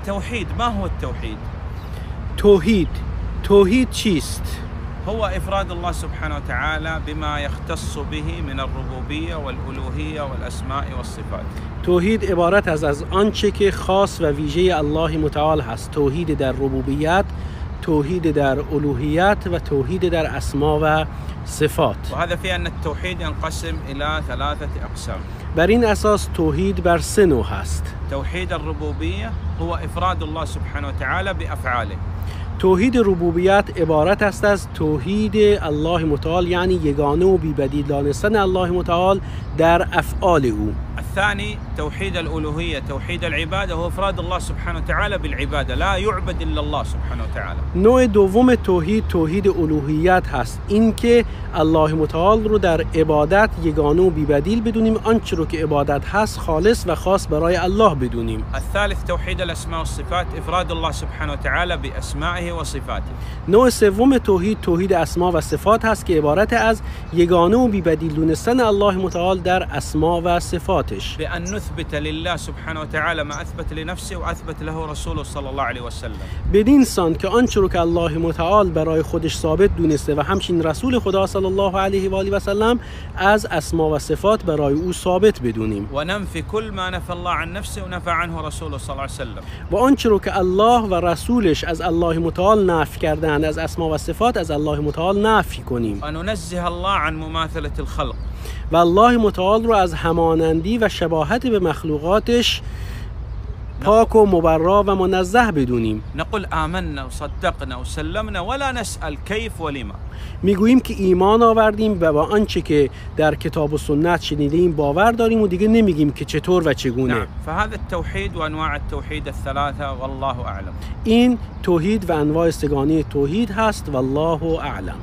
التوحيد ما هو التوحيد؟ توحید توحید چیست هو إفراد الله سبحانه وتعالى بما يختص به من الربوبية والألوهية والأسماء والصفات. توحید عبارت از از آنچه که خاص و ویژه الله متعال هست. توحید در ربوبیت توحید در الوهیت و توحید در اسما و صفات. وهذا في أن التوحيد ينقسم إلى ثلاثة أقسام. بر این أساس توحید بر سه نوع هست. توحيد الربوبية هو إفراد الله سبحانه وتعالى بأفعاله. توحید ربوبیت عبارت است از توحید الله متعال یعنی یگانه و بیبدیل دانستن الله متعال در افعال او. الثاني توحيد الألوهية توحيد العبادة هو إفراد الله سبحانه وتعالى بالعبادة لا يعبد إلا الله سبحانه وتعالى. نوع دوم توحید توحید الوهیت هست. اینکه الله متعال رو در عبادت یگانه و بیبدیل بدونیم آنچه رو که عبادت هست خالص و خاص برای الله بدونیم. الثالث توحيد الأسماء والصفات إفراد الله سبحانه وتعالى بأسمائه وصفاته. نوع سوم توحید توحید اسما و صفات هست که عبارت از یگانه و بیبدیل دونستن الله متعال در اسما و صفاتش بأن نثبت لله سبحانه وتعالى ما أثبت لنفسه وأثبت له رسوله صلى الله عليه وسلم. بدین سان که آنچه رو که الله متعال برای خودش ثابت دونسته و همچنین رسول خدا صلی الله علیه و آله و سلم از اسما و صفات برای او ثابت بدونیم. وننفي كل ما نفى الله عن نفسه ونفى عنه رسوله صلى الله عليه وسلم. و آنچه رو که الله و رسولش از الله متعال نفی کردن از اسما و صفات از الله متعال نفی کنیم. وننزه الله عن مماثلة الخلق. و الله متعال رو از همانندی و شباهت به مخلوقاتش پاک و مبرا و منزه بدونیم. نقول آمنا وصدقنا وسلمنا ولا نسأل كيف ولما می‌گوییم که ایمان آوردیم و با آنچه که در کتاب و سنت شنیدیم باور داریم و دیگه نمیگیم که چطور و چگونه. نعم فهذا التوحيد وأنواع التوحيد الثلاثة والله أعلم این توحید و انواع استگانی توحید هست والله اعلم.